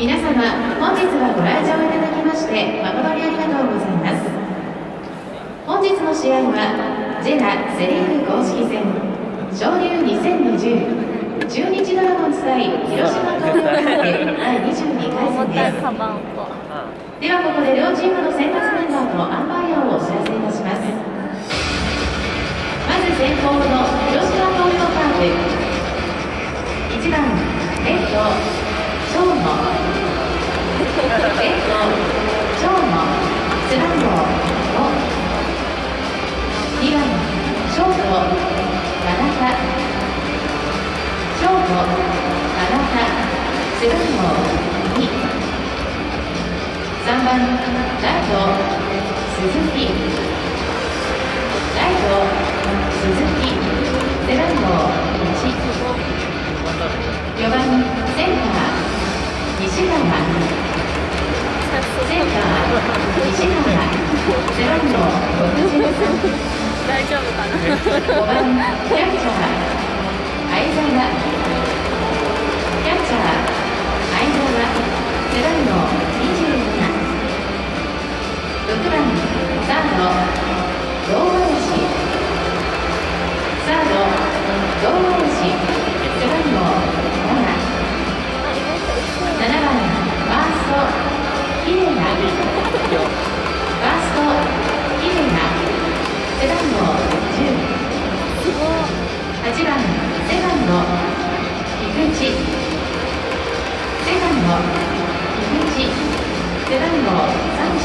皆様本日はご来場いただきまして誠にありがとうございます。本日の試合はジェラセ・リーグ公式戦昇竜2020中日ドラゴンズ対広島東洋カー第22回戦です。ではここで両チームの先発メンバーとアンパイアをお知らせいたします。まず先攻の広島東洋カープ1番レフト背番号2 3番ライト鈴木ライト鈴木背番号14番センター西川センター西川背番号63大丈夫かな？5番キャッチャー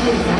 Thank you.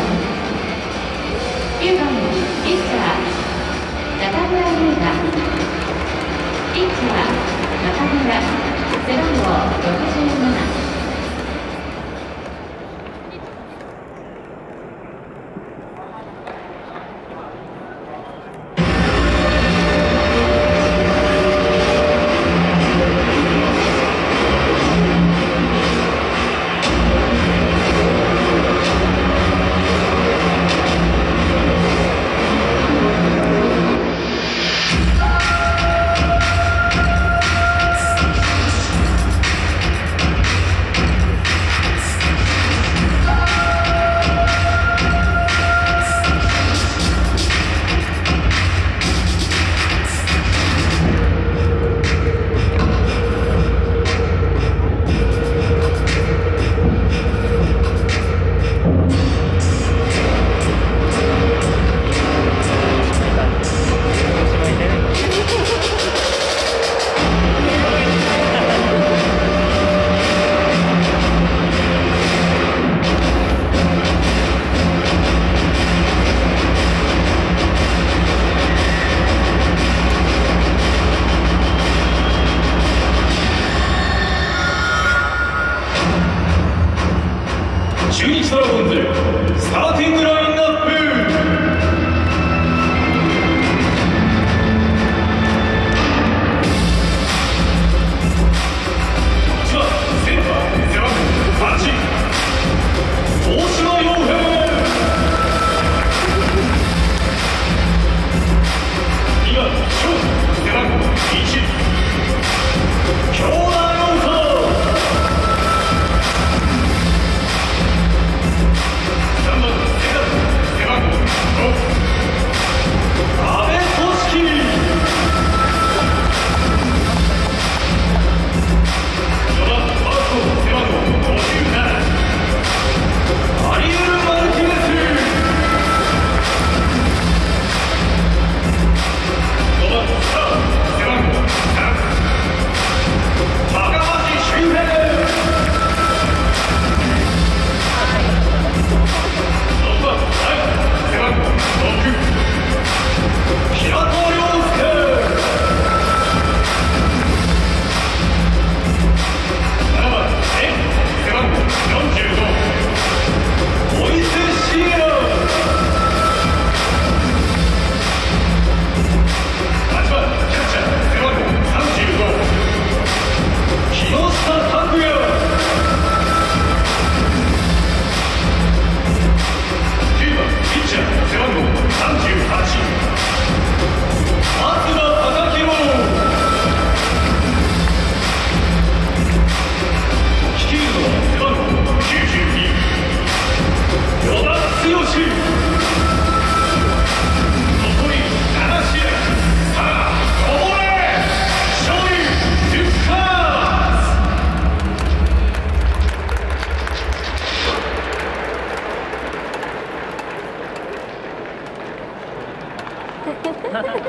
アて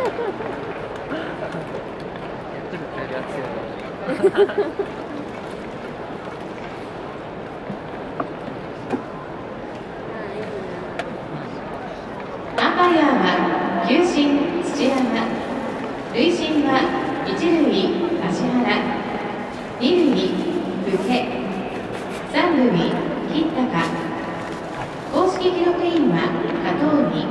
くれるや球審土山塁審は一塁芦原二塁武家三塁吉高。公式記録員は加藤に